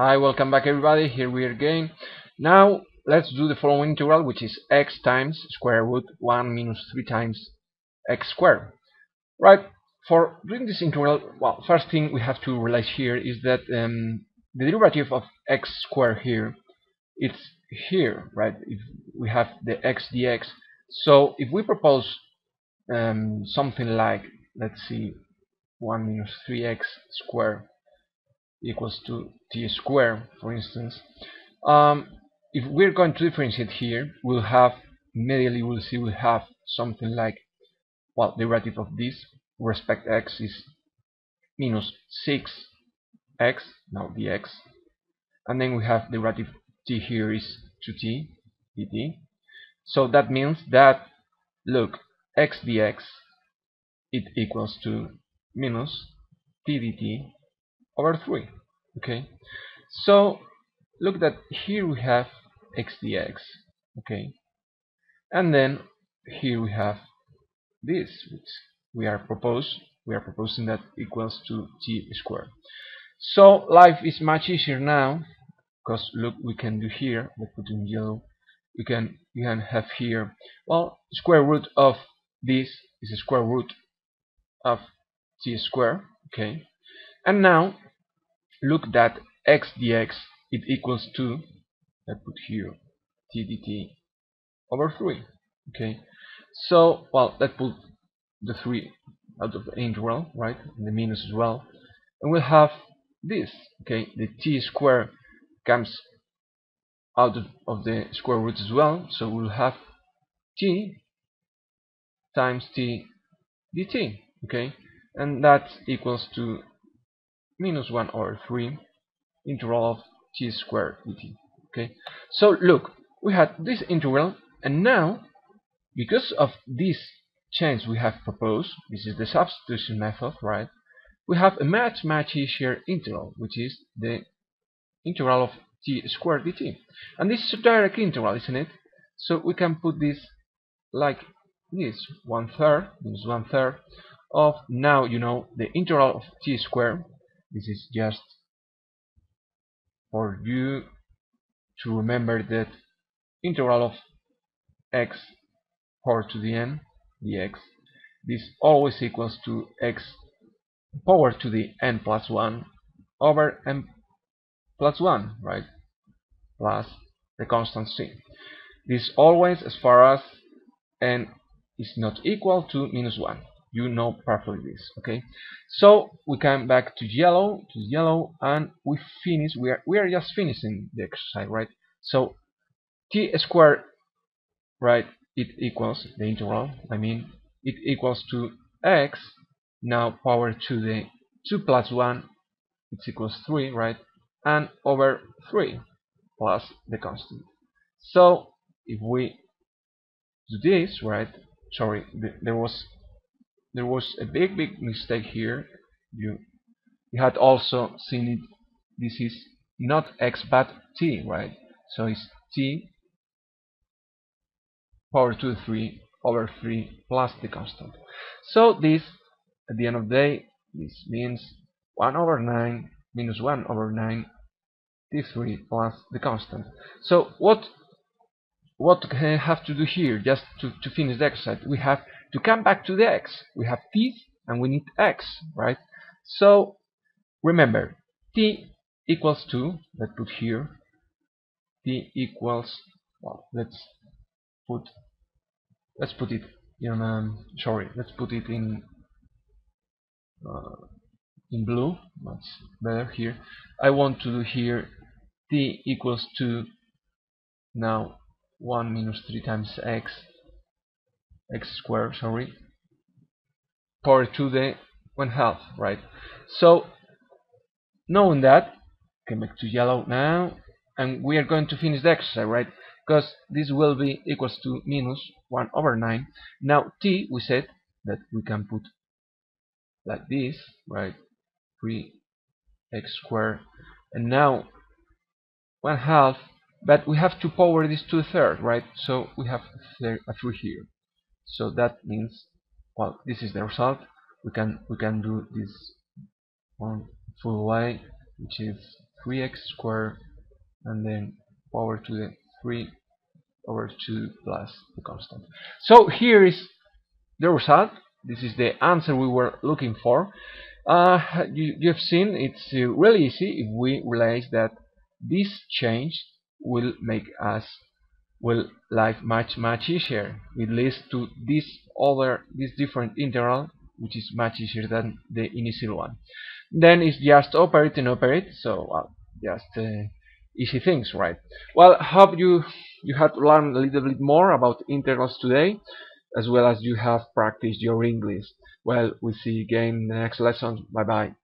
Hi, welcome back everybody, here we are again. Now let's do the following integral which is x times square root 1 minus 3 times x squared. Right, for doing this integral, well, first thing we have to realize here is that um, the derivative of x squared here, it's here, right, if we have the x dx. So if we propose um, something like, let's see, 1 minus 3x squared equals to t squared, for instance. Um, if we're going to differentiate here, we'll have immediately we'll see we have something like well derivative of this respect x is minus 6x now dx and then we have derivative t here is 2t dt so that means that look x dx it equals to minus t dt over 3 okay? So look that here we have x dx okay? And then here we have this which we are propose we are proposing that equals to t squared. So life is much easier now because look we can do here let's put in yellow. You can you can have here well square root of this is a square root of t squared okay? And now look that x dx it equals to I put here t dt over 3 okay? So well let's put the 3 out of the integral right? And the minus as well. And we'll have this okay? The t square comes out of, of the square root as well. So we'll have t times t dt okay? And that equals to minus 1 over 3 integral of t squared dt. Okay, so look, we had this integral, and now, because of this change we have proposed, this is the substitution method, right? We have a much much easier integral, which is the integral of t squared dt. And this is a direct integral, isn't it? So we can put this like this, one third, this one third of now you know the integral of t squared this is just for you to remember that integral of x power to the n dx this always equals to x power to the n plus 1 over n plus 1 right? Plus the constant c. This always as far as n is not equal to minus 1 you know perfectly this okay? So we come back to yellow to yellow and we finish we are we are just finishing the exercise right? So t squared right it equals the integral I mean it equals to x now power to the 2 plus 1 it's equals 3 right? And over 3 plus the constant. So if we do this right sorry there was there was a big big mistake here. You you had also seen it. This is not x but t right? So it's t power 2 3 over 3 plus the constant. So this at the end of the day this means 1 over 9 minus 1 over 9 t3 plus the constant. So what what I have to do here just to, to finish the exercise we have to come back to the x. We have t and we need x right? So remember t equals to let's put here. T equals well let's put let's put it in um, sorry let's put it in uh, in blue. Much better here. I want to do here t equals to now 1 minus 3 times x x squared sorry power to the one half right? So knowing that come back to yellow now and we are going to finish the exercise right? Because this will be equals to minus 1 over 9 now t we said that we can put like this right? 3 x squared. And now one half but we have to power this to a third right? So we have a 3 here so that means well this is the result we can we can do this one full way which is 3x squared and then power to the 3 over 2 plus the constant. So here is the result. This is the answer we were looking for. Uh, you, you've seen it's uh, really easy if we realize that this change will make us will life much much easier. It leads to this other this different integral which is much easier than the initial one. Then it's just operate and operate, so well, just uh, easy things, right? Well, hope you you had learned a little bit more about integrals today, as well as you have practiced your English. Well, we see you again in the next lesson. Bye bye.